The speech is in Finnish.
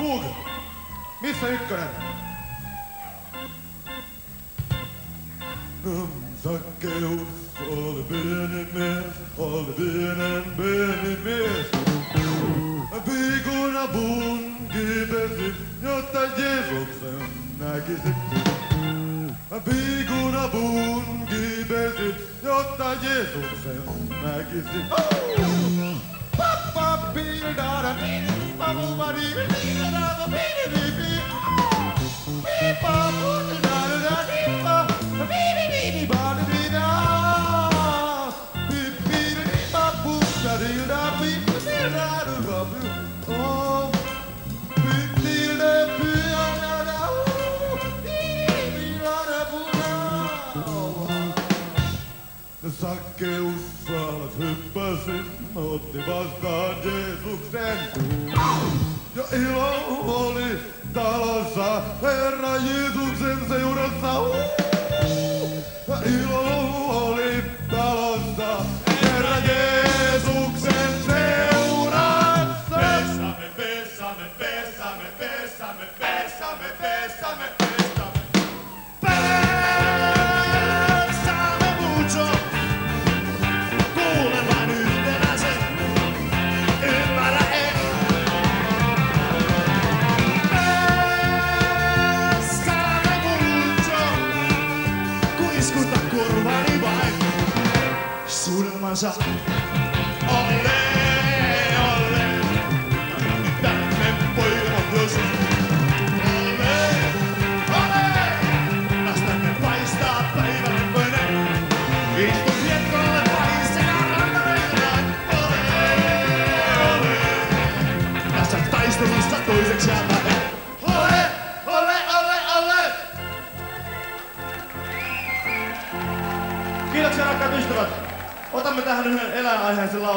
Bug, missä ykkönen? Sakkeus oli pieni mies, oli pienen mies. Viikuna puun kiipesi, jotta Jeesuksen näkisi. Viikuna puun kiipesi, jotta Jeesuksen näkisi. Pappa pildara, pappa pildara, Sakkeus alas hyppäsi, otti vastaan Jeesuksen. Ja ilo oli talossa Herra Jeesuksen seurassa. Iskuta korvani vain. Surmansa. Ole, ole. Tänne pysyy. Ole, ole. Lastamme paistaa päivänpönen. Istun hiekkalle paisena rantareillaan. Ole, ole. Tässä taistelussa toiseksi Kiitoksia rakkaat ystävät. Otamme tähän yhden eläinaiheisen laulun.